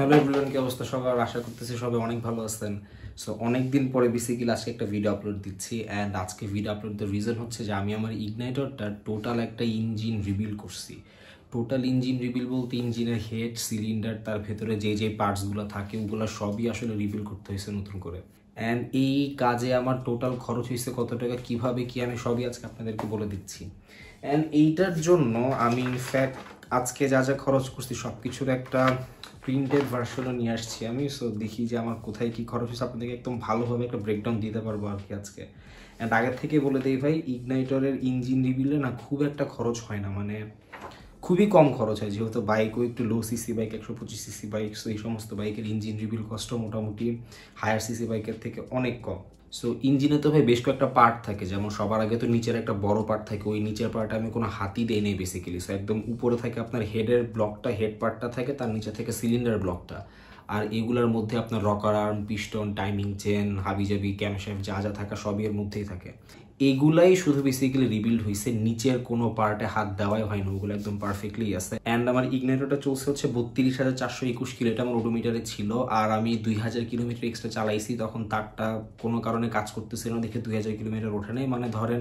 Hello everyone কি অবস্থা সবার? আশা করতেছি সবাই অনেক ভালো আছেন। সো অনেক দিন পরে বেসিক্যালি আজকে একটা ভিডিও আপলোড দিচ্ছি অ্যান্ড আজকে ভিডিও আপলোড দ্য রিজন হচ্ছে যে আমি আমার ইগনাইটরটার টোটাল একটা ইঞ্জিন রিবিল করছি। টোটাল ইঞ্জিন রিবিল বলতে ইঞ্জিনের হেড সিলিন্ডার তার ভেতরে যে যে পার্টসগুলো থাকে, ওগুলো সবই আসলে রিবিল করতে হয়েছে নতুন করে। অ্যান্ড এই কাজে আমার টোটাল খরচ হয়েছে কত টাকা, কীভাবে কি আমি সবই আজকে আপনাদেরকে বলে দিচ্ছি। অ্যান্ড এইটার জন্য আমি ইনফ্যাক্ট আজকে যা যা খরচ করছি সব কিছুর একটা প্রিন্টেড ভার্সনও নিয়ে আসছি আমি সো দেখি যে আমার কোথায় কি খরচ হয়েছে। আপনাদেরকে একদম ভালোভাবে একটা ব্রেকডাউন দিতে পারব আর কি আজকে। অ্যান্ড আগের থেকে বলে দিই ভাই ইগনাইটরের ইঞ্জিন রিবিলে না খুব একটা খরচ হয় না মানে খুবই কম খরচ হয়। যেহেতু বাইকও একটু লো সিসি বাইক একশো পঁচিশ সিসি বাইক এই সমস্ত বাইকের ইঞ্জিন রিবিল কষ্ট মোটামুটি হায়ার সিসি বাইকের থেকে অনেক কম। সো ইঞ্জিনে তো ভাই বেশ কয়েকটা পার্ট থাকে। যেমন সবার আগে তো নিচের একটা বড় পার্ট থাকে। ওই নিচের পার্টটা আমি কোনো হাতি দেই নেই বেসিক্যালি সো একদম উপরে থাকে আপনার হেডের ব্লকটা হেড পার্টটা থাকে, তার নিচে থেকে সিলিন্ডার ব্লকটা আর এগুলোর মধ্যে আপনার rocker arm piston timing chain হাবিজাবি ক্যামশ্যাফ যা যা থাকা সবই এর মধ্যেই থাকে। এগুলাই শুধু বেসিক্যালি রিবিল্ড হয়েছে নিচের কোনো পার্টে হাত দেওয়াই হয় না, ওগুলো একদম পারফেক্টলি আছে। অ্যান্ড আমার ইগনেটরটা চলছে হচ্ছে বত্রিশ হাজার চারশো একুশ কিলো এটা আমার ওডোমিটারে ছিল, আর আমি দুই হাজার কিলোমিটার এক্সট্রা চালাইছি, তখন তারটা কোনো কারণে কাজ করতেছিল না, দেখে দুই হাজার কিলোমিটার ওঠে নাই। মানে ধরেন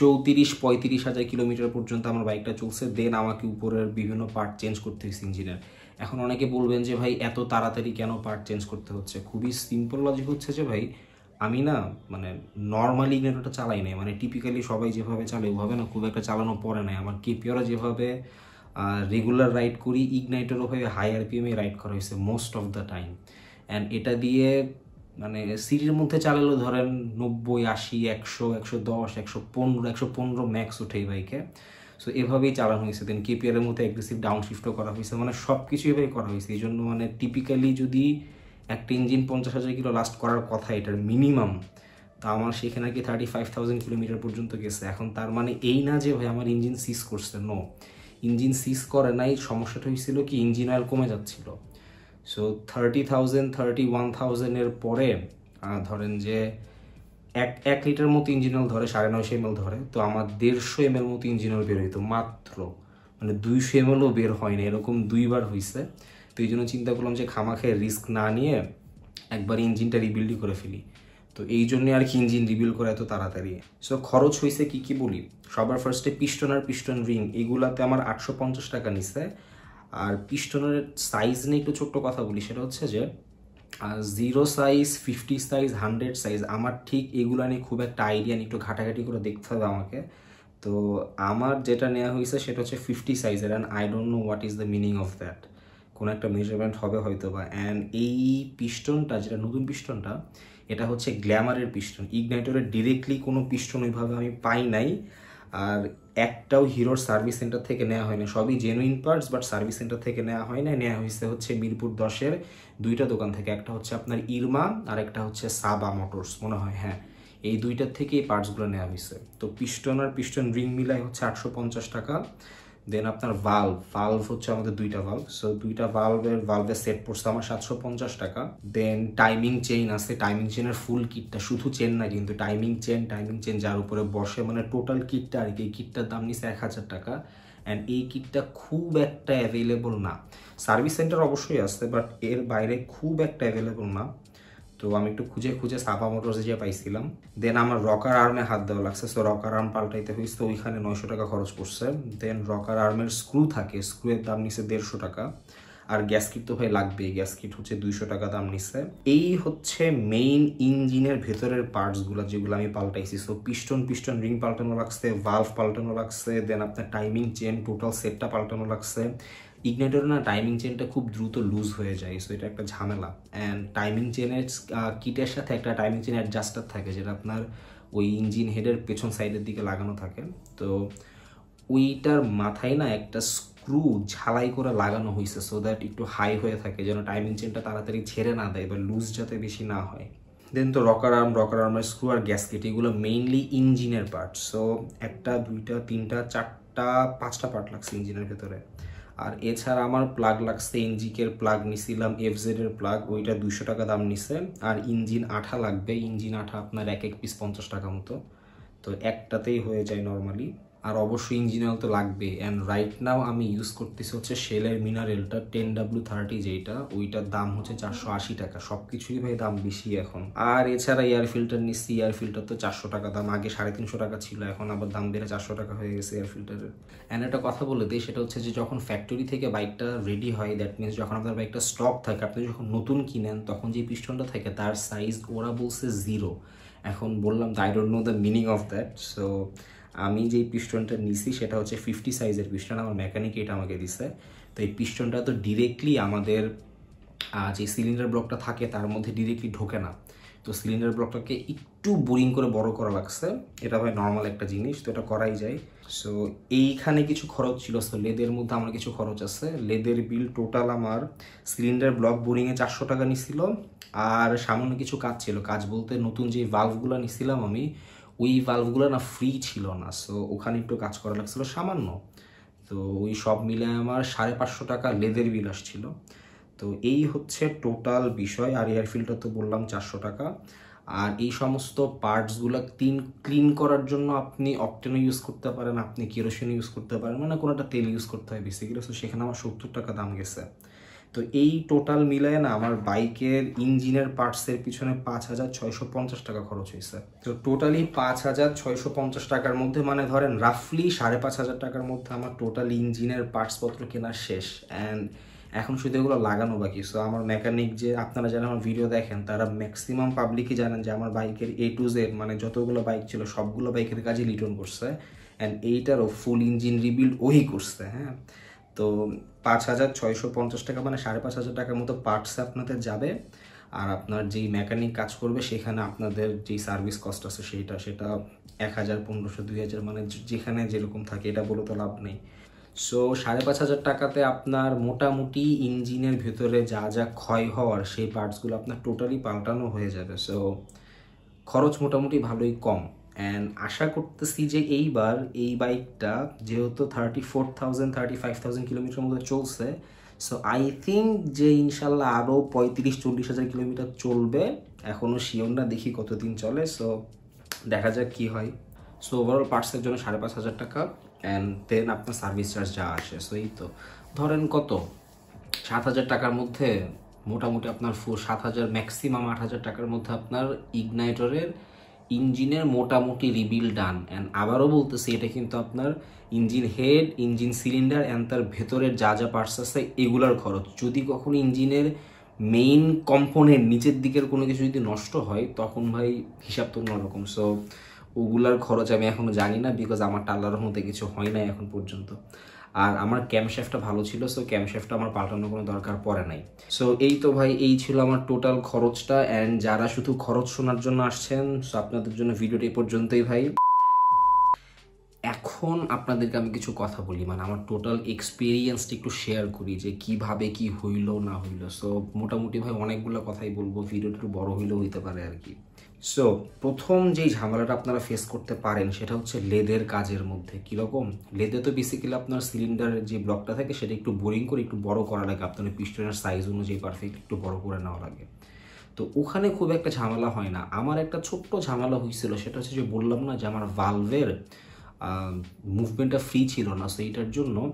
চৌত্রিশ, পঁয়ত্রিশ হাজার কিলোমিটার পর্যন্ত আমার বাইকটা চলছে দেন আমাকে উপরের বিভিন্ন পার্ট চেঞ্জ করতে হয়েছে ইঞ্জিনের এখন অনেকে বলবেন যে ভাই, এত তাড়াতাড়ি কেন পার্ট চেঞ্জ করতে হচ্ছে? খুবই সিম্পল লজিক হচ্ছে যে ভাই আমি না মানে নর্মালি ইগনেটরটা চালাই নাই। মানে টিপিক্যালি সবাই যেভাবে চালে ওভাবে না, খুব একটা চালানো পড়ে নাই। আমার কেপিওরা যেভাবে রেগুলার রাইড করি ইগনাইটেরও হয়ে হাই আরপিএমে রাইড করা হয়েছে most of the time and এটা দিয়ে মানে সিটির মধ্যে চালালেও ধরেন নব্বই, আশি, একশো একশো দশ, একশো পনেরো একশো পনেরো ম্যাক্স ওঠে এই বাইকে সো এভাবেই চালানো হয়েছে। দেন কেপিআরের মধ্যে অ্যাগ্রেসিভ ডাউন শিফটও করা হয়েছে। মানে সব কিছু এভাবে করা হয়েছে। এই জন্য মানে টিপিক্যালি যদি একটা ইঞ্জিন পঞ্চাশ হাজার কিলো লাস্ট করার কথা, এটার মিনিমাম তা আমার সেখানে আর কি থার্টি ফাইভ থাউজেন্ড কিলোমিটার পর্যন্ত গেছে। এখন তার মানে এই না যে ভাই আমার ইঞ্জিন সিজ করছে নো ইঞ্জিন সিজ করে নাই, সমস্যাটা হয়েছিল কি, ইঞ্জিন অয়েল কমে যাচ্ছিল। So thirty thousand thirty one থাউজেন্ডের পরে ধরেন যে এক এক লিটার মতো ইঞ্জিন অয়েল ধরে, সাড়ে নয়শো এম ধরে, তো আমার দেড়শো এম মতো ইঞ্জিন অয়েল বের হইতো, মাত্র। মানে দুইশো এম বের হয় না এরকম দুইবার হয়েছে তো এই জন্য চিন্তা করলাম যে খামাখে রিস্ক না নিয়ে একবার ইঞ্জিনটা রিবিল্ডই করে ফেলি। তো এই জন্যে আর কি ইঞ্জিন রিবিল করে এত তাড়াতাড়ি। সো খরচ হয়েছে কি কি বলি? সবার ফার্স্টে পিস্টন আর পিস্টন রিং এগুলাতে আমার আটশো পঞ্চাশ টাকা নিছে। আর পিস্টনের সাইজ নিয়ে একটু ছোট্ট কথা বলি, সেটা হচ্ছে যে zero size fifty size hundred size আমার ঠিক এগুলো নিয়ে খুব একটা আইডিয়া নিয়ে একটু ঘাটাঘাটি করে দেখতে হবে আমাকে। তো আমার যেটা নেওয়া হয়েছে সেটা হচ্ছে ফিফটি সাইজের and I don't know what is the meaning of that কোনো একটা মেজারমেন্ট হবে হয়তো বা অ্যান্ড এই পিস্টনটা যেটা নতুন পিস্টনটা এটা হচ্ছে গ্ল্যামারের পিস্টন ইগনাইটরের ডিরেক্টলি কোনো পিস্টন ওইভাবে আমি পাই নাই। আর একটাও হিরোর সার্ভিস সেন্টার থেকে নেওয়া হয় না সবই genuine parts but service centre থেকে নেওয়া হয় না নেওয়া হয়েছে হচ্ছে মিরপুর দশের দুইটা দোকান থেকে। একটা হচ্ছে আপনার ইরমা, আর একটা হচ্ছে সাবা মোটরস, মনে হয় হ্যাঁ। এই দুইটার থেকে এই পার্টসগুলো নেওয়া হয়েছে তো পিস্টন আর পিস্টন রিং মিলাই হচ্ছে আটশো পঞ্চাশ টাকা। দেন আপনার ভালভ ভালভ হচ্ছে আমাদের দুইটা ভালভ সো দুইটা ভালভের ভালভের সেট পড়ছে আমার সাতশো পঞ্চাশ টাকা। দেন টাইমিং চেইন আছে টাইমিং চেনের ফুল কিটটা শুধু চেন না কিন্তু টাইমিং চেন টাইমিং চেন যার উপরে বসে মানে টোটাল কিটটা আর কি, এই কিটটার দাম নিচ্ছে এক হাজার টাকা। অ্যান্ড এই কিটটা খুব একটা অ্যাভেলেবল না। সার্ভিস সেন্টার অবশ্যই আসছে বাট এর বাইরে খুব একটা অ্যাভেলেবল না। তো আমি একটু খুঁজে খুঁজে সাফা মোটরসে যে পাইছিলাম। দেন আমার রকার আর্মে হাত দেওয়া লাগছে। সো রকার আর্ম পাল্টাইতে হয়েছে তো ওইখানে নয়শো টাকা খরচ করছে দেন রকার আর্মের স্ক্রু থাকে স্ক্রুয়ের দাম নিচ্ছে দেড়শো টাকা। আর গ্যাস কিট তো ভাই লাগবেই। গ্যাস কিট হচ্ছে দুইশো টাকা দাম নিচ্ছে। এই হচ্ছে মেইন ইঞ্জিনের ভেতরের পার্টসগুলো যেগুলো আমি পাল্টাইছি। সো পিস্টন পিস্টন রিং পাল্টানো লাগছে ভালভ পাল্টানো লাগছে দেন আপনার টাইমিং চেন টোটাল সেটটা পাল্টানো লাগছে। ইগনাইটর না টাইমিং চেনটা খুব দ্রুত লুজ হয়ে যায়। সো এটা একটা ঝামেলা। অ্যান্ড টাইমিং চেনের কিটের সাথে একটা টাইমিং চেন অ্যাডজাস্টার থাকে, যেটা আপনার ওই ইঞ্জিন হেডের পেছন সাইডের দিকে লাগানো থাকে। তো, ওইটার মাথায় না একটা স্ক্রু ঝালাই করে লাগানো হয়েছে সো দ্যাট একটু হাই হয়ে থাকে, যেন টাইমিং চেনটা তাড়াতাড়ি ছেড়ে না দেয় বা লুজ যাতে বেশি না হয়। দেন তো রকার আর্ম রকার আর্মের স্ক্রু আর গ্যাসকেট এগুলো মেইনলি ইঞ্জিনের পার্ট সো একটা, দুইটা, তিনটা, চারটা, পাঁচটা পার্ট লাগছে ইঞ্জিনের ভেতরে। আর এছাড়া আমার প্লাগ লাগছে এনজিকের প্লাগ নিছিলাম এফজেড এর প্লাগ ওইটা দুইশো টাকা দাম নিছে। আর ইঞ্জিন আঠা লাগবে ইঞ্জিন আঠা আপনার এক এক পিস পঞ্চাশ টাকা মতো। তো একটাতেই হয়ে যায় নর্মালি আর অবশ্যই ইঞ্জিন অয়েল তো লাগবে। অ্যান্ড রাইট নাও আমি ইউজ করতেছি হচ্ছে শেলের মিনারেলটা টেন ডাব্লিউ থার্টি যেটা ওইটার দাম হচ্ছে চারশো আশি টাকা। সব কিছুরই ভাই দাম বেশি এখন। আর এছাড়া এয়ার ফিল্টার নিচ্ছি এয়ার ফিল্টার তো চারশো টাকা দাম। আগে সাড়ে তিনশো টাকা ছিল, এখন আবার দাম বেড়ে চারশো টাকা হয়ে গেছে এয়ার ফিল্টারের অ্যান্ড একটা কথা বলে দিই, সেটা হচ্ছে যে যখন ফ্যাক্টরি থেকে বাইকটা রেডি হয় দ্যাট মিনস যখন আপনার বাইকটা স্টক থাকে, আপনি যখন নতুন কিনেন, তখন যে পিস্টনটা থাকে, তার সাইজ ওরা বলছে জিরো এখন বললাম I don't know the meaning of that so আমি যেই পিস্টনটা নিছি সেটা হচ্ছে ফিফটি সাইজের পিস্টন, আমার মেকানিক এটা আমাকে দিছে। তো এই পিস্টনটা তো ডিরেক্টলি আমাদের যে সিলিন্ডার ব্লকটা থাকে তার মধ্যে ডিরেক্টলি ঢোকে না। তো সিলিন্ডার ব্লকটাকে একটু বোরিং করে বড় করা লাগছে। এটা ভাই নর্মাল একটা জিনিস, তো এটা করাই যায়। সো এইখানে কিছু খরচ ছিল। সো লেদের মধ্যে আমার কিছু খরচ আছে। লেদের বিল টোটাল আমার সিলিন্ডার ব্লক বোরিংয়ে চারশো টাকা নিছিল। আর সামান্য কিছু কাজ ছিল। কাজ বলতে নতুন যে ভাল্ভগুলো নিছিলাম আমি ওই ভাল্ভগুলো না ফ্রি ছিল না সো ওখানে একটু কাজ করা লাগছিল সামান্য। তো ওই সব মিলে আমার সাড়ে পাঁচশো টাকা লেদের বিল আসছিল। তো এই হচ্ছে টোটাল বিষয়, আর এয়ার ফিল্টার তো বললাম চারশো টাকা। আর এই সমস্ত পার্টসগুলো ক্লিন ক্লিন করার জন্য আপনি অকটেনও ইউজ করতে পারেন, আপনি কেরোসিন ইউজ করতে পারেন মানে কোনো একটা তেল ইউজ করতে হয় বেসিক্যালি তো সেখানে আমার সত্তর টাকা দাম গেছে। তো এই টোটাল মিলায় না আমার বাইকের ইঞ্জিনের পার্টসের পিছনে পাঁচ হাজার ছয়শো পঞ্চাশ টাকা খরচ হয়েছে তো টোটালি পাঁচ হাজার ছয়শো পঞ্চাশ টাকার মধ্যে মানে ধরেন রাফলি সাড়ে পাঁচ হাজার টাকার মধ্যে আমার টোটাল ইঞ্জিনের পার্টসপত্র কেনা শেষ। অ্যান্ড এখন শুধু এগুলো লাগানো বাকি। সো আমার মেকানিক যে আপনারা যারা আমার ভিডিও দেখেন, তারা ম্যাক্সিমাম পাবলিকই জানেন যে আমার বাইকের এ টু জেড মানে যতগুলো বাইক ছিল, সবগুলো বাইকের কাজই লিটন করছে। অ্যান্ড এইটারও ফুল ইঞ্জিন রিবিল্ড ওই করছে হ্যাঁ। তো পাঁচ হাজার ছয়শো পঞ্চাশ টাকা মানে সাড়ে পাঁচ হাজার টাকার মতো পার্টস আপনাদের যাবে। আর আপনার যেই মেকানিক কাজ করবে সেখানে আপনাদের যেই সার্ভিস কস্ট আছে সেইটা সেটা এক হাজার, পনেরোশো, দুই হাজার মানে যেখানে যেরকম থাকে, এটা বলে তো লাভ নেই। সো সাড়ে পাঁচ হাজার টাকাতে আপনার মোটামুটি ইঞ্জিনের ভেতরে যা যা ক্ষয় হওয়ার সেই পার্টসগুলো আপনার টোটালি পাল্টানো হয়ে যাবে। সো খরচ মোটামুটি ভালোই কম। অ্যান্ড আশা করতেছি যে এইবার এই বাইকটা, যেহেতু thirty four thousand thirty five thousand kilometre মধ্যে চলছে সো আই থিঙ্ক যে ইনশাল্লাহ আরও পঁয়ত্রিশ, চল্লিশ হাজার কিলোমিটার চলবে। এখনও শিওর না দেখি কতদিন চলে সো দেখা যাক কি হয়। সো ওভারঅল পার্টসের জন্য সাড়ে পাঁচ হাজার টাকা অ্যান্ড দেন আপনার সার্ভিস চার্জ যা আসে সো এই তো। ধরেন কত? সাত হাজার টাকার মধ্যে মোটামুটি আপনার ফোর সাত হাজার ম্যাক্সিমাম আট হাজার টাকার মধ্যে আপনার ইগনাইটরের ইঞ্জিনের মোটামুটি রিবিল ডান অ্যান্ড আবারও বলতেছি, এটা কিন্তু আপনার engine head engine cylinder and তার ভেতরের যা যা পার্টস আছে, এগুলার খরচ। যদি কখনো ইঞ্জিনের মেইন কম্পোনেন্ট নিচের দিকের কোনো কিছু যদি নষ্ট হয়, তখন ভাই হিসাব তো অন্যরকম। সো ওগুলার খরচ আমি এখনও জানি না বিকজ আমার টালার মধ্যে কিছু হয় না এখন পর্যন্ত। আর আমার ক্যামশ্যাফটটা ভালো ছিল সো ক্যামশ্যাফটটা আমার পাল্টানোর কোনো দরকার পড়ে নাই। সো এই তো ভাই, এই ছিল আমার টোটাল খরচটা অ্যান্ড যারা শুধু খরচ শোনার জন্য আসছেন সো আপনাদের জন্য ভিডিওটা এই পর্যন্তই ভাই। এখন আপনাদেরকে আমি কিছু কথা বলি মানে আমার টোটাল এক্সপিরিয়েন্সটা একটু শেয়ার করি, যে কীভাবে কি হইল, না হইল। সো মোটামুটি ভাই অনেকগুলো কথাই বলব, ভিডিওটা একটু বড় হইলেও হইতে পারে আর কি। সো প্রথম যেই ঝামেলাটা আপনারা ফেস করতে পারেন, সেটা হচ্ছে লেদের কাজের মধ্যে। কীরকম? লেদে তো বেসিক্যালি আপনার সিলিন্ডারের যে ব্লকটা থাকে, সেটা একটু বোরিং করে, একটু বড় করা লাগে। আপনার পিস্টনের সাইজ অনুযায়ী পারফেক্ট একটু বড় করে নেওয়া লাগে। তো ওখানে খুব একটা ঝামেলা হয় না। আমার একটা ছোট্ট ঝামেলা হয়েছিল, সেটা হচ্ছে যে বললাম না যে আমার ভালভের মুভমেন্টটা ফ্রি ছিল না। সো এইটার জন্য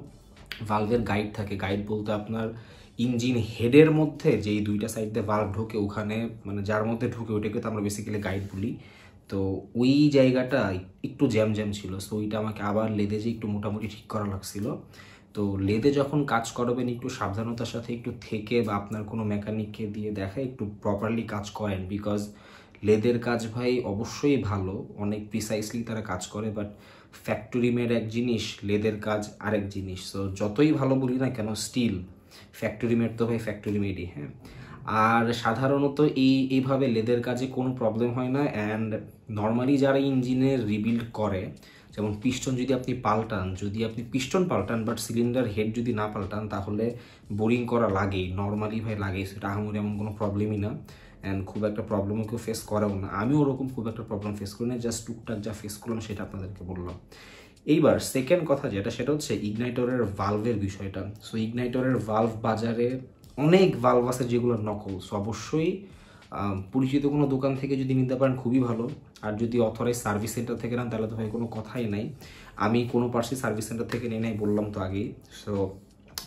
ভালভের গাইড থাকে। গাইড বলতে আপনার ইঞ্জিন হেডের মধ্যে যেই দুইটা সাইড ভাল্ভ ঢোকে, ওখানে মানে যার মধ্যে ঢুকে ওইটাকে তো আমরা বেসিক্যালি গাইড বলি। তো ওই জায়গাটা একটু জ্যাম জ্যাম ছিল সো ওইটা আমাকে আবার লেদে যে একটু মোটামুটি ঠিক করা লাগছিল। তো লেদে যখন কাজ করবেন, একটু সাবধানতার সাথে একটু থেকে বা আপনার কোনো মেকানিককে দিয়ে দেখা একটু প্রপারলি কাজ করেন বিকজ লেদের কাজ ভাই অবশ্যই ভালো, অনেক প্রিসাইসলি তারা কাজ করে বাট ফ্যাক্টরি মেড এক জিনিস, লেদের কাজ আরেক জিনিস। সো যতই ভালো বলি না কেন স্টিল ফ্যাক্টরি মেড তো ভাই ফ্যাক্টরি মেডই হ্যাঁ। আর সাধারণত এই, এইভাবে লেদের কাজে কোনো প্রবলেম হয় না অ্যান্ড নর্মালি যারা ইঞ্জিনে রিবিল্ড করে, যেমন পিস্টন যদি আপনি পাল্টান, যদি আপনি পিস্টন পাল্টান বাট সিলিন্ডার হেড যদি না পাল্টান, তাহলে বোরিং করা লাগেই নর্মালি ভাই লাগে, সেটা আহামরি এমন কোনো প্রবলেমই না অ্যান্ড খুব একটা প্রবলেমও কেউ ফেস করেও না। আমিও ওরকম খুব একটা প্রবলেম ফেস করি না জাস্ট টুকটাক যা ফেস করলাম সেটা আপনাদেরকে বললাম। এইবার সেকেন্ড কথা যেটা, সেটা হচ্ছে ইগনাইটরের ভালভের বিষয়টা। সো ইগনাইটরের ভালভ বাজারে অনেক ভালভ আছে যেগুলো নকল। সো অবশ্যই পরিচিত কোনো দোকান থেকে যদি নিতে পারেন, খুবই ভালো। আর যদি অথরাইজ সার্ভিস সেন্টার থেকে নেন, তাহলে তো ভাই কোনো কথাই নাই। আমি কোনো পার্সি সার্ভিস সেন্টার থেকে নিয়ে নাই বললাম তো আগেই। সো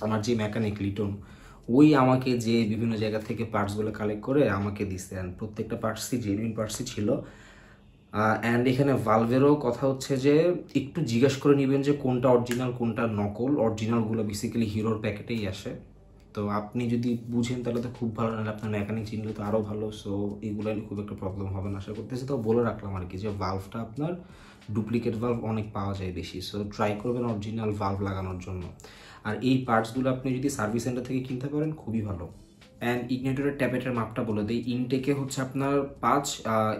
আমার যে মেকানিক লিটন ওই আমাকে যে বিভিন্ন জায়গা থেকে পার্টসগুলো কালেক্ট করে আমাকে দিছে। প্রত্যেকটা পার্টসই জেনুইন পার্টসই ছিল। অ্যান্ড এখানে ভালভেরও কথা হচ্ছে যে, একটু জিজ্ঞেস করে নেবেন যে কোনটা অরিজিনাল কোনটা নকল। অরিজিনালগুলো বেসিক্যালি হিরোর প্যাকেটেই আসে। তো আপনি যদি বুঝেন তাহলে তো খুব ভালো, নাহলে আপনার মেকানিক চিনলে তো আরও ভালো। সো এগুলো খুব একটা প্রবলেম হবে না, আশা করতেছি। তো বলে রাখলাম আর কি যে ভালভটা আপনার ডুপ্লিকেট ভালভ অনেক পাওয়া যায় বেশি। সো ট্রাই করবেন অরিজিনাল ভালভ লাগানোর জন্য। আর এই পার্টসগুলো আপনি যদি সার্ভিস সেন্টার থেকে কিনতে পারেন, খুবই ভালো। অ্যান্ড ইগনেটরের ট্যাবেটের মাপটা বলে দিই। ইনটেকে হচ্ছে আপনার পাঁচ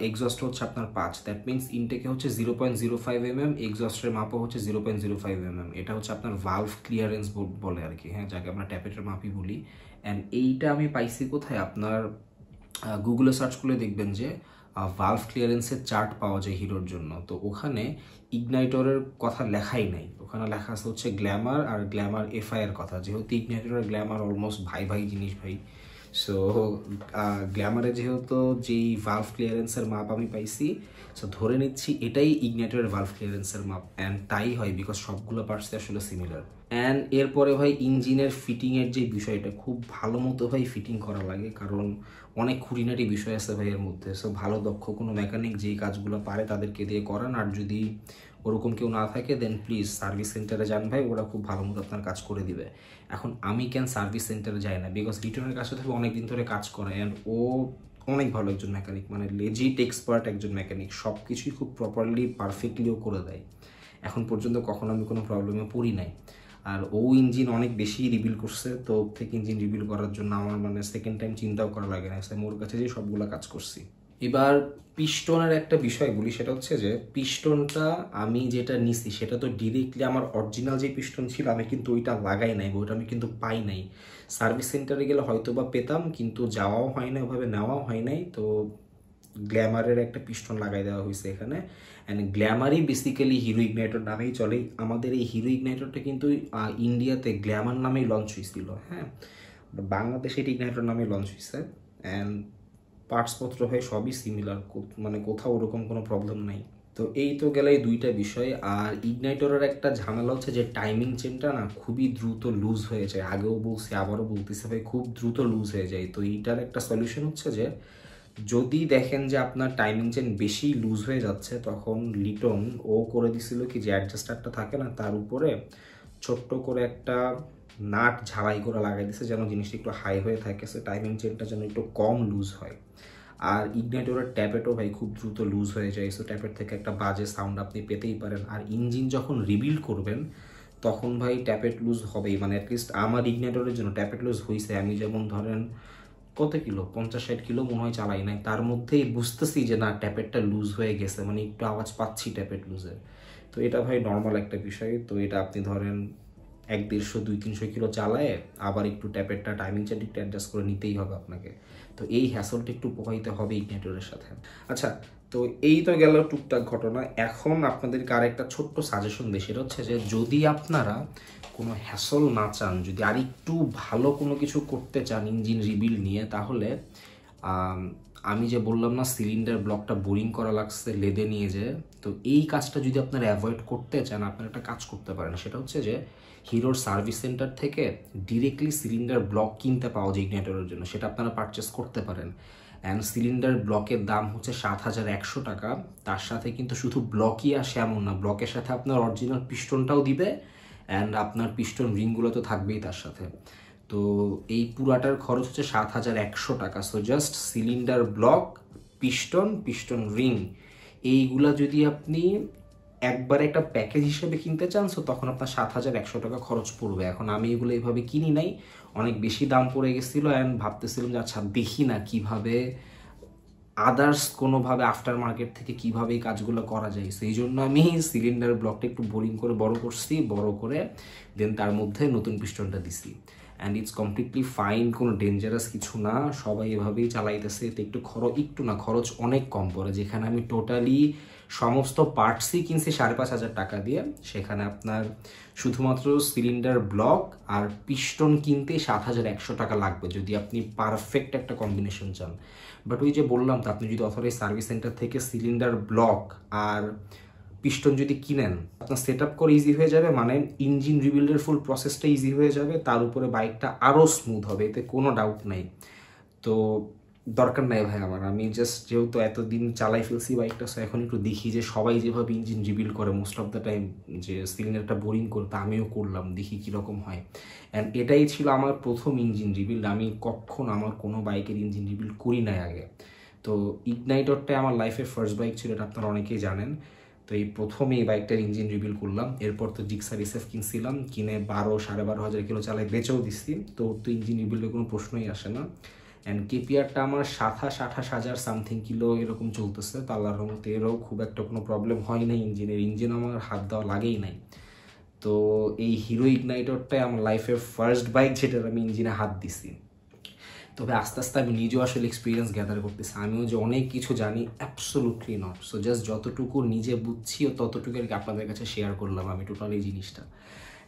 এক্সস্ট হচ্ছে আপনার পাঁচ। দ্যাট মিনস ইনটেকে হচ্ছে zero point zero five M M এক্সস্টের মাপও হচ্ছে zero point zero five M M এটা হচ্ছে আপনার ভালভ ক্লিয়ারেন্স বলে আর কি হ্যাঁ যাকে আমরা ট্যাবেটের মাপই বলি। অ্যান্ড এইটা আমি পাইছি কোথায়? আপনার গুগলে সার্চ করলে দেখবেন যে ভালভ ক্লিয়ারেন্সের চার্ট পাওয়া যায় হিরোর জন্য। তো ওখানে ইগনাইটরের কথা লেখাই নাই। ওখানে লেখা আছে হচ্ছে গ্ল্যামার আর গ্ল্যামার এফআই এর কথা। যেহেতু ইগনাইটরের গ্ল্যামার অলমোস্ট ভাই ভাই জিনিস ভাই। সো গ্ল্যামারে যেহেতু যেই ভালভ ক্লিয়ারেন্সের মাপ আমি পাইছি সো ধরে নিচ্ছি এটাই ইগনেটরের ভালভ ক্লিয়ারেন্সের মাপ অ্যান্ড তাই হয় বিকজ সবগুলো পার্টসে আসলে সিমিলার অ্যান্ড এরপরে ভাই ইঞ্জিনের ফিটিংয়ের যে বিষয়টা, খুব ভালো মতো ভাই ফিটিং করা লাগে কারণ অনেক খুঁটিনাটি বিষয় আছে ভাই এর মধ্যে। সো ভালো দক্ষ কোনো মেকানিক যেই কাজগুলো পারে তাদেরকে দিয়ে করান আর যদি ওরকম কেউ না থাকে দেন প্লিজ সার্ভিস সেন্টারে যান ভাই, ওরা খুব ভালো মতো আপনার কাজ করে দিবে। এখন আমি কেন সার্ভিস সেন্টারে যাই না? বিকজ রিটার্নের কাছে থেকে অনেক দিন ধরে কাজ করে অ্যান্ড ও অনেক ভালো একজন মেকানিক মানে লেজিট এক্সপার্ট একজন মেকানিক সব কিছুই খুব প্রপারলি পারফেক্টলিও করে দেয়। এখন পর্যন্ত কখনো আমি কোনো প্রবলেমে পড়ি নাই। আর ও ইঞ্জিন অনেক বেশি রিবিল করছে, তো থেকে ইঞ্জিন রিবিল করার জন্য আমার মানে সেকেন্ড টাইম চিন্তাও করা লাগে না আমি ওর কাছে যে সবগুলো কাজ করছি। এবার পিস্টনের একটা বিষয় বলি, সেটা হচ্ছে যে পিস্টনটা আমি যেটা নিছি, সেটা তো ডিরেক্টলি আমার অরিজিনাল যে পিস্টন ছিল, আমি কিন্তু ওইটা লাগাই নাই ওইটা আমি কিন্তু পাই নাই। সার্ভিস সেন্টারে গেলে হয়তো বা পেতাম, কিন্তু যাওয়াও হয় না ওভাবে নেওয়াও হয় নাই। তো গ্ল্যামারের একটা পিস্টন লাগাই দেওয়া হয়েছে এখানে। অ্যান্ড গ্ল্যামারই বেসিক্যালি হিরো ইগনাইটর নামেই চলে। আমাদের এই হিরো ইগনাইটরটা কিন্তু ইন্ডিয়াতে গ্ল্যামার নামেই লঞ্চ হয়েছিল হ্যাঁ? বাংলাদেশে এটি ইগনাইটর নামে লঞ্চ হয়েছে। অ্যান্ড পার্টসপত্র হয়ে সবই সিমিলার মানে কোথাও ওরকম কোনো প্রবলেম নাই। তো এই তো গেলে দুইটা বিষয়। আর ইগনাইটরের একটা ঝামেলা হচ্ছে যে টাইমিং চেনটা না খুবই দ্রুত লুজ হয়ে যায়। আগেও বলছি, আবারও বলতেছে ভাই, খুব দ্রুত লুজ হয়ে যায়। তো এইটার একটা সলিউশন হচ্ছে যে যদি দেখেন যে আপনার টাইমিং চেন বেশি লুজ হয়ে যাচ্ছে, তখন লিটন ও করে দিছিল কি যে অ্যাডজাস্টারটা থাকে না, তার উপরে ছোট্ট করে একটা নাট ঝালাই করে লাগাই দিছে, যেন জিনিসটা একটু হাই হয়ে থাকে, সে টাইমিং চেনটা যেন একটু কম লুজ হয়। আর ইগনাইটরের ট্যাপেটও ভাই খুব দ্রুত লুজ হয়ে যায় সো ট্যাপেট থেকে একটা বাজে সাউন্ড আপনি পেতেই পারেন। আর ইঞ্জিন যখন রিবিল্ড করবেন, তখন ভাই ট্যাপেট লুজ হবেই মানে অ্যাটলিস্ট আমার ইগনাইটরের জন্য ট্যাপেট লুজ হয়েছে আমি যেমন ধরেন, কত কিলো? পঞ্চাশ ষাট কিলো মনে হয় চালাই নাই। তার মধ্যেই বুঝতেছি যে না ট্যাপেটটা লুজ হয়ে গেছে মানে একটু আওয়াজ পাচ্ছি ট্যাপেট লুজের তো এটা ভাই নর্মাল একটা বিষয়। তো এটা আপনি ধরেন এক দেড়শো, দুই তিনশো কিলো চালায় আবার একটু ট্যাপেরটা টাইমিং চার্ট একটু অ্যাডজাস্ট করে নিতেই হবে আপনাকে। তো এই হ্যাসলটা একটু উপকারিত হবে ইগনেটরের সাথে। আচ্ছা তো এই তো গেল টুকটাক ঘটনা। এখন আপনাদেরকে আর একটা ছোট্ট সাজেশন দিই, সেটা হচ্ছে যে যদি আপনারা কোনো হ্যাসল না চান, যদি আর একটু ভালো কোনো কিছু করতে চান ইঞ্জিন রিবিল নিয়ে, তাহলে আমি যে বললাম না সিলিন্ডার ব্লকটা বোরিং করা লাগছে, লেদে নিয়ে যে, তো এই কাজটা যদি আপনারা অ্যাভয়েড করতে চান, আপনারা একটা কাজ করতে পারেন। সেটা হচ্ছে যে, হিরোর সার্ভিস সেন্টার থেকে ডিরেক্টলি সিলিন্ডার ব্লক কিনতে পাওয়া যায় ইগনেটরের জন্য। সেটা আপনারা পারচেস করতে পারেন। অ্যান্ড সিলিন্ডার ব্লকের দাম হচ্ছে সাত হাজার একশো টাকা। তার সাথে কিন্তু শুধু ব্লকই আসে এমন না ব্লকের সাথে আপনার অরিজিনাল পিস্টনটাও দিবে। অ্যান্ড আপনার পিস্টন রিংগুলো তো থাকবেই তার সাথে। তো এই পুরাটার খরচ হচ্ছে সাত হাজার একশো টাকা। So just cylinder block piston piston ring এইগুলা যদি আপনি একবার একটা প্যাকেজ হিসেবে কিনতে চান সো তখন আপনার সাত হাজার একশো টাকা খরচ পড়বে। এখন আমি এগুলো এইভাবে কিনি নাই, অনেক বেশি দাম পড়ে গেছিল অ্যান্ড ভাবতেছিলাম যে আচ্ছা দেখি না কীভাবে আদার্স কোনোভাবে আফটার মার্কেট থেকে কীভাবে এই কাজগুলো করা যায়। সেই জন্য আমি সিলিন্ডার ব্লকটা একটু বোরিং করে বড় করছি, বড় করে দেন তার মধ্যে নতুন পিস্টনটা দিছি। অ্যান্ড ইটস কমপ্লিটলি ফাইন কোনো ডেঞ্জারাস কিছু না। সবাই এভাবেই চালাইতেছে। এতে একটু খরচ, একটু না, খরচ অনেক কম পড়ে। যেখানে আমি টোটালি সমস্ত পার্টসই কিনছি সাড়ে পাঁচ হাজার টাকা দিয়ে। সেখানে আপনার শুধুমাত্র সিলিন্ডার ব্লক আর পিস্টন কিনতে সাত হাজার একশো টাকা লাগবে যদি আপনি পারফেক্ট একটা কম্বিনেশন চান। বাট ওই যে বললাম তো, আপনি যদি অথরাইজ সার্ভিস সেন্টার থেকে সিলিন্ডার ব্লক আর পিস্টন যদি কিনেন, আপনার সেট আপ করে ইজি হয়ে যাবে মানে ইঞ্জিন রিবিল্ডের ফুল প্রসেসটা ইজি হয়ে যাবে, তার উপরে বাইকটা আরও স্মুথ হবে, এতে কোনো ডাউট নাই। তো দরকার নাই ভাই আমার, আমি জাস্ট যেহেতু এতদিন চালাই ফেলছি বাইকটা সো এখন একটু দেখি যে সবাই যেভাবে ইঞ্জিন রিবিল করে মোস্ট অফ দ্য টাইম যে সিলিন্ডারটা বোরিং করতে আমিও করলাম, দেখি কীরকম হয়। অ্যান্ড এটাই ছিল আমার প্রথম ইঞ্জিন রিবিল্ড আমি কখন আমার কোনো বাইকের ইঞ্জিন রিবিল্ড করি নাই আগে। তো ইগনাইটরটাই আমার লাইফের ফার্স্ট বাইক ছিল, এটা আপনারা অনেকেই জানেন। তো এই প্রথমে এই বাইকটার ইঞ্জিন রিবিল করলাম। এরপর তো জিক্সার এসএফ কিনছিলাম কিনে বারো, সাড়ে বারো হাজার কিলো চালাই বেচেও দিচ্ছি তো তো ইঞ্জিন রিবিলের কোনো প্রশ্নই আসে না। অ্যান্ড কেপিআরটা আমার সাতাশ, আঠাশ হাজার সামথিং কিলো এরকম চলতেছে। তো আল্লাহর রহমতে এরও খুব একটা কোনো প্রবলেম হয় না ইঞ্জিনের। ইঞ্জিন আমার হাত দেওয়া লাগেই নাই। তো এই হিরো ইগনাইটরটাই আমার লাইফের ফার্স্ট বাইক যেটার আমি ইঞ্জিনে হাত দিছি। তবে আস্তে আস্তে আমি নিজেও আসলে এক্সপিরিয়েন্স গ্যাদার করতেছি। আমিও যে অনেক কিছু জানি অ্যাবসোলুটলি নট সো জাস্ট যতটুকু নিজে বুঝছি ও ততটুকু আর কি আপনাদের কাছে শেয়ার করলাম আমি টোটাল এই জিনিসটা।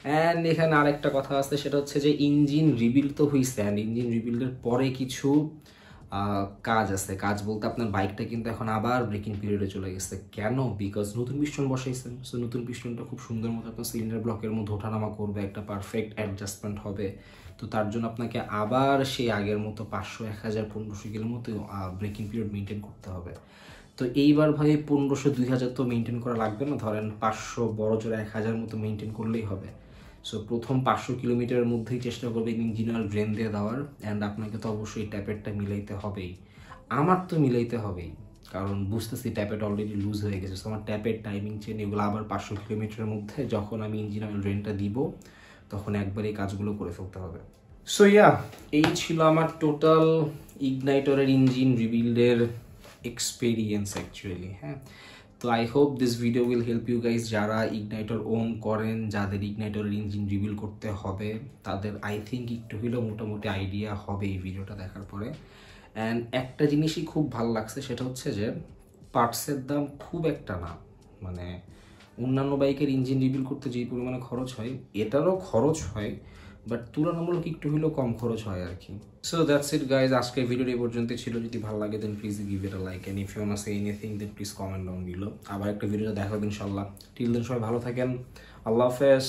অ্যান্ড এখানে আরেকটা কথা আছে, সেটা হচ্ছে যে ইঞ্জিন রিবিল তো হয়েছে অ্যান্ড ইঞ্জিন রিবিল্ডের পরে কিছু কাজ আছে। কাজ বলতে আপনার বাইকটা কিন্তু এখন আবার ব্রেকিং পিরিয়ডে চলে গেছে। কেন? বিকজ নতুন পিস্টন বসাইছেন। সো নতুন পিস্টনটা খুব সুন্দর মতো আপনার সিলিন্ডার ব্লকের মধ্যে ওঠানামা করবে, একটা পারফেক্ট অ্যাডজাস্টমেন্ট হবে। তো তার জন্য আপনাকে আবার সেই আগের মতো পাঁচশো, এক হাজার, পনেরোশো কিলোর মতো ব্রেকিং পিরিয়ড মেনটেন করতে হবে। তো এইবার ভাই পনেরোশো, দুই হাজার তো মেনটেন করা লাগবে না। ধরেন পাঁচশো, বড় জোর এক হাজার মতো মেনটেন করলেই হবে। সো প্রথম পাঁচশো কিলোমিটারের মধ্যেই চেষ্টা করবেন ইঞ্জিনিয়ার ড্রেন দিয়ে দেওয়ার। অ্যান্ড আপনাকে তো অবশ্যই ট্যাপেটটা মিলাইতে হবেই। আমার তো মিলাইতে হবেই। কারণ বুঝতেছি ট্যাপেট অলরেডি লুজ হয়ে গেছে। সো আমার ট্যাপের টাইমিং চেন এগুলো আবার পাঁচশো কিলোমিটারের মধ্যে যখন আমি ইঞ্জিন অয়েল ড্রেনটা দিব তখন একবার এই কাজগুলো করে ফেলতে হবে। সো ইয়া এই ছিল আমার টোটাল ইগনাইটরের ইঞ্জিন রিবিল্ডের এক্সপেরিয়েন্স অ্যাকচুয়ালি হ্যাঁ। তো I hope this video will help you guys যারা ইগনাইটর ওন করেন যাদের ইগনাইটরের ইঞ্জিন রিভিল করতে হবে তাদের আই থিঙ্ক একটু হলেও মোটামুটি আইডিয়া হবে এই ভিডিওটা দেখার পরে। অ্যান্ড একটা জিনিসই খুব ভালো লাগছে সেটা হচ্ছে যে পার্টসের দাম খুব একটা না মানে অন্যান্য বাইকের ইঞ্জিন রিভিল করতে যেই পরিমাণে খরচ হয়, এটারও খরচ হয় বাট তুলনামূলক একটু হলেও কম খরচ হয় আর কি। সো দ্যাটস ইট গাইজ আজকের ভিডিওটি পর্যন্ত ছিল। যদি ভালো লাগে then please give a like and if you wanna say anything then please comment down below আবার একটা ভিডিও দেখা হবে টিল দেন সবাই ভালো থাকেন। আল্লাহ হাফেজ।